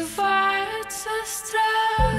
Співається страх.